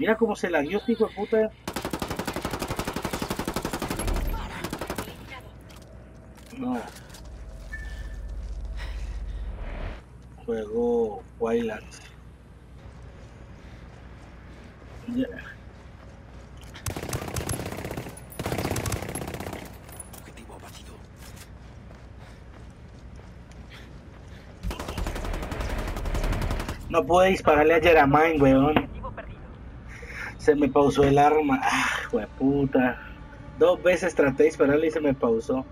Mira cómo se la dio este hijo de puta. No. Juego Wildlands. Ya. Objetivo abatido. No pude dispararle a Jeramain, weón. Se me pausó el arma. Ah, puta. Dos veces traté de dispararle y se me pausó.